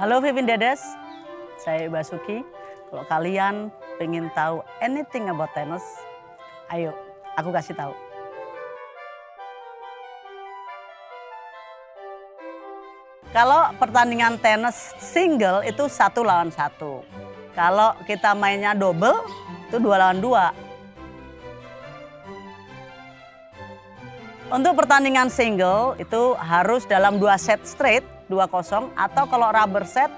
Halo Vivin Dedes, saya Basuki. Kalau kalian pengen tahu anything about tennis, ayo aku kasih tahu. Kalau pertandingan tenis single itu satu lawan satu. Kalau kita mainnya double itu dua lawan dua. Untuk pertandingan single itu harus dalam dua set straight 2-0 atau kalau rubber set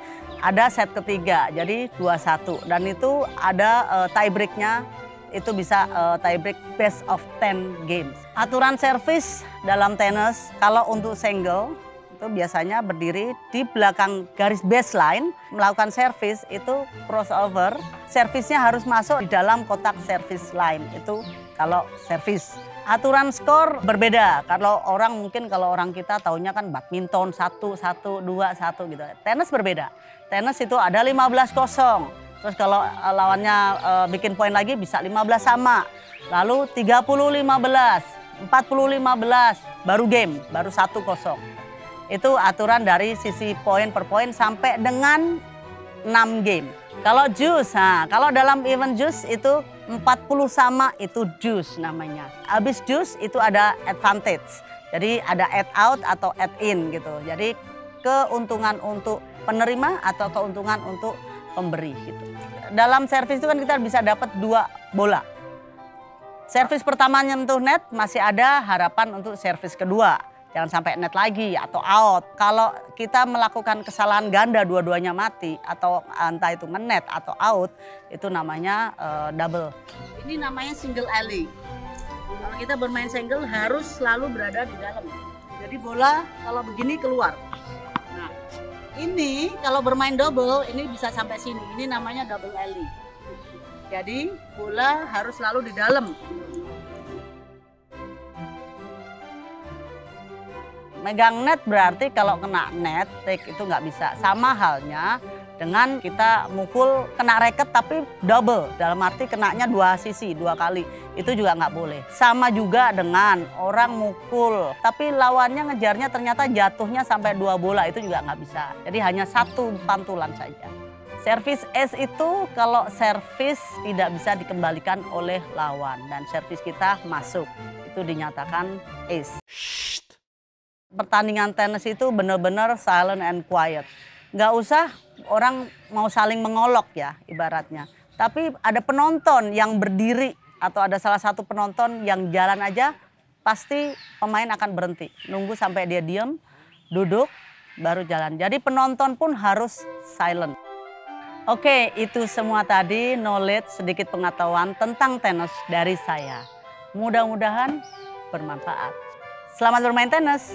ada set ketiga jadi 2-1 dan itu ada uh, tie breaknya itu bisa uh, tie break best of 10 games. Aturan servis dalam tenis kalau untuk single itu biasanya berdiri di belakang garis baseline. Melakukan servis itu crossover servisnya harus masuk di dalam kotak servis line. Itu kalau servis. Aturan skor berbeda. Kalau orang mungkin kalau orang kita taunya kan badminton satu satu dua satu gitu. Tenis berbeda. Tenis itu ada 15 kosong. Terus kalau eh, lawannya uh, bikin poin lagi bisa 15 sama. Lalu 30 15 40 15 baru game baru satu kosong. Itu aturan dari sisi poin per poin sampai dengan 6 game. Kalau jus, nah, kalau dalam event jus itu 40 sama itu jus namanya. Habis jus itu ada advantage. Jadi ada add out atau add in gitu. Jadi keuntungan untuk penerima atau keuntungan untuk pemberi gitu. Dalam servis itu kan kita bisa dapat dua bola. Servis pertama nyentuh net masih ada harapan untuk servis kedua jangan sampai net lagi atau out. Kalau kita melakukan kesalahan ganda dua-duanya mati atau entah itu ngenet atau out, itu namanya uh, double. Ini namanya single alley. Kalau kita bermain single harus selalu berada di dalam. Jadi bola kalau begini keluar. Nah, ini kalau bermain double ini bisa sampai sini. Ini namanya double alley. Jadi bola harus selalu di dalam. Megang net berarti kalau kena net, take itu nggak bisa. Sama halnya dengan kita mukul kena racket tapi double. Dalam arti kenanya dua sisi, dua kali. Itu juga nggak boleh. Sama juga dengan orang mukul, tapi lawannya ngejarnya ternyata jatuhnya sampai dua bola. Itu juga nggak bisa. Jadi hanya satu pantulan saja. Servis S itu kalau servis tidak bisa dikembalikan oleh lawan dan servis kita masuk. Itu dinyatakan ace pertandingan tenis itu benar-benar silent and quiet. Nggak usah orang mau saling mengolok ya ibaratnya. Tapi ada penonton yang berdiri atau ada salah satu penonton yang jalan aja pasti pemain akan berhenti. Nunggu sampai dia diem, duduk, baru jalan. Jadi penonton pun harus silent. Oke, itu semua tadi knowledge sedikit pengetahuan tentang tenis dari saya. Mudah-mudahan bermanfaat. Selamat bermain tenis.